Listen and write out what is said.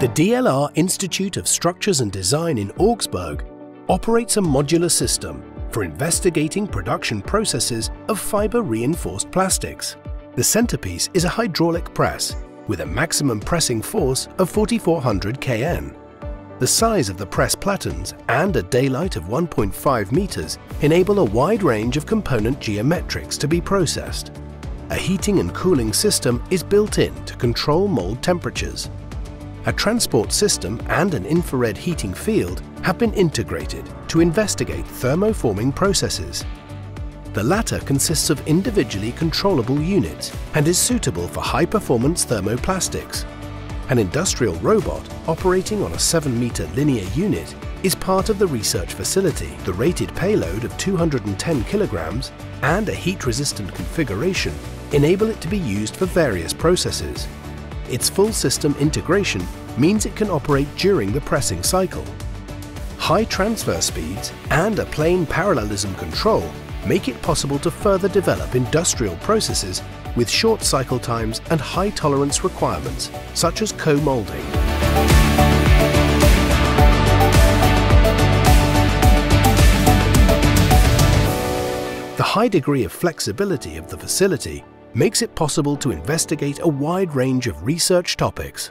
The DLR Institute of Structures and Design in Augsburg operates a modular system for investigating production processes of fiber-reinforced plastics. The centerpiece is a hydraulic press with a maximum pressing force of 4400 kN. The size of the press platens and a daylight of 1.5 meters enable a wide range of component geometrics to be processed. A heating and cooling system is built in to control mold temperatures a transport system and an infrared heating field have been integrated to investigate thermoforming processes. The latter consists of individually controllable units and is suitable for high-performance thermoplastics. An industrial robot operating on a 7-meter linear unit is part of the research facility. The rated payload of 210 kilograms and a heat-resistant configuration enable it to be used for various processes, its full system integration means it can operate during the pressing cycle. High transfer speeds and a plane parallelism control make it possible to further develop industrial processes with short cycle times and high tolerance requirements, such as co-molding. The high degree of flexibility of the facility makes it possible to investigate a wide range of research topics